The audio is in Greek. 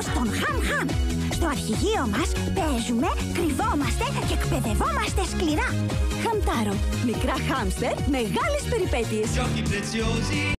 στον Χαμ Χαμ. Στο αρχηγείο μας παίζουμε, κρυβόμαστε και εκπαιδευόμαστε σκληρά. Χαμτάρο. Μικρά χάμστερ, μεγάλες περιπέτειες.